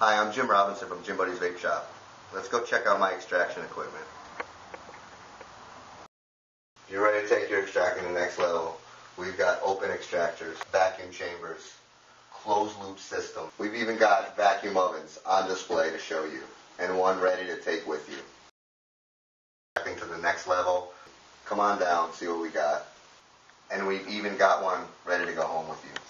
Hi, I'm Jim Robinson from Jim Buddy's Vape Shop. Let's go check out my extraction equipment. If you're ready to take your extraction to the next level, we've got open extractors, vacuum chambers, closed loop system. We've even got vacuum ovens on display to show you, and one ready to take with you. Extracting to the next level, come on down, see what we got. And we've even got one ready to go home with you.